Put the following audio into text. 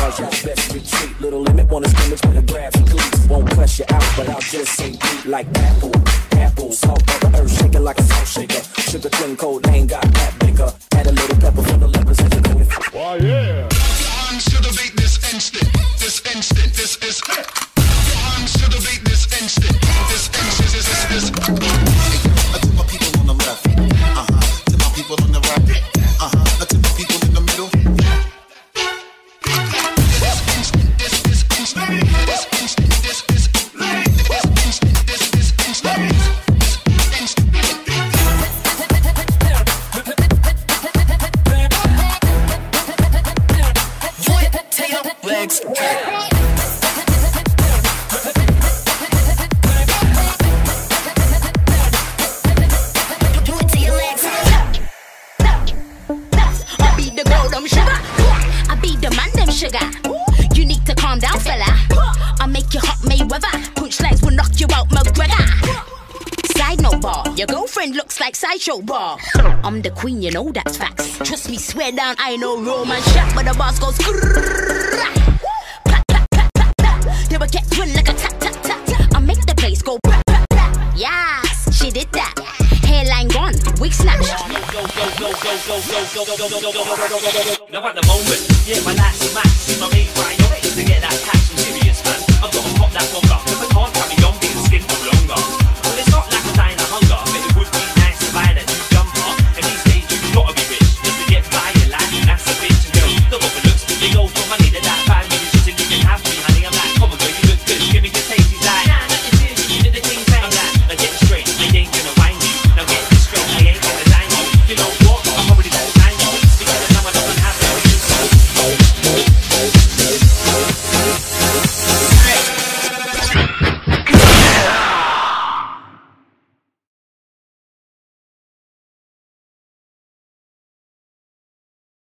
Cause y'all Best retreat, little limit, wanna scrimmage, better grab some cleats. Won't cuss you out, but I'll just say deep like apple. Apple, salt, butter, earth shaking like a salt shaker. Sugar twin cold ain't got that bigger. Add a little pepper for the lepers as you go. Why, yeah. Sugar bait this instant, this instant, this instant. Be them sugar. You need to calm down, fella. I make you hot Mayweather. Punchlines will knock you out, McGregor. Side note bar, your girlfriend looks like Sideshow Bob. I'm the queen, you know that's facts. Trust me, swear down, I know Roman shot, but the boss goes. They will get twin like a tap, tap, tap. I make the place go. Yes, she did that. Hairline gone, wig snatch. Now at the moment, yeah, my last my fire